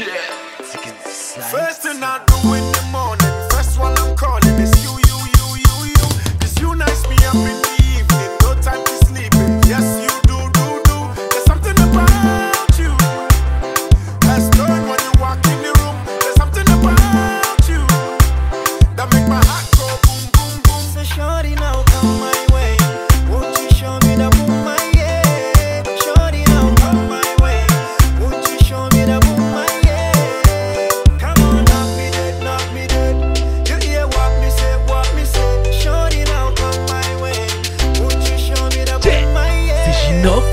Yeah. First thing I do in the No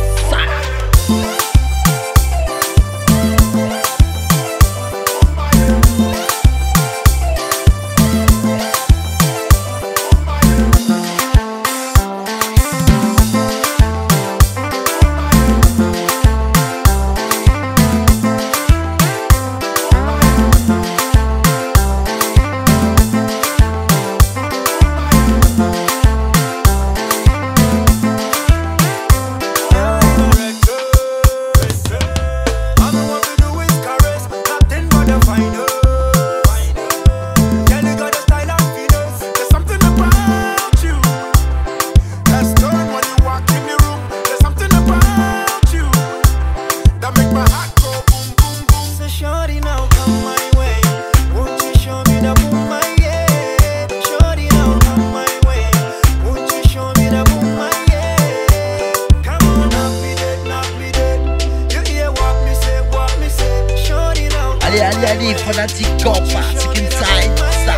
Allez, allez, allez, fanatique, camp, c'est qu'une side, ça.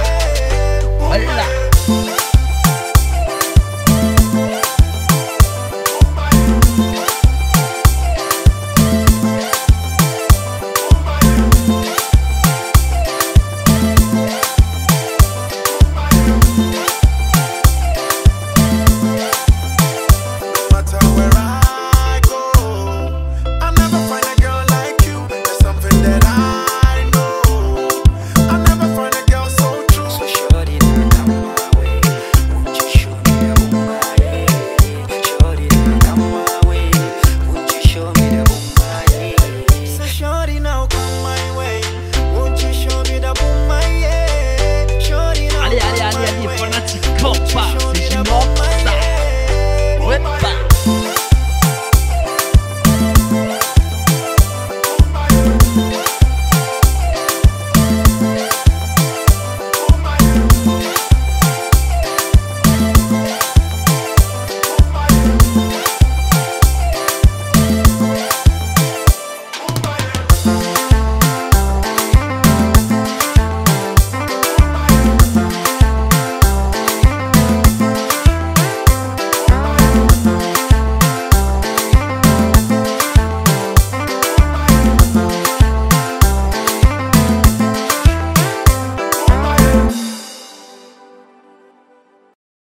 Voilà.